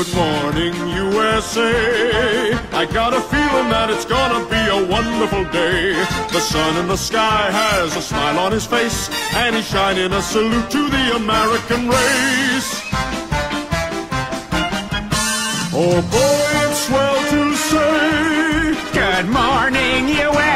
Good morning, USA. I got a feeling that it's gonna be a wonderful day. The sun in the sky has a smile on his face, and he's shining a salute to the American race. Oh boy, it's swell to say. Good morning, USA.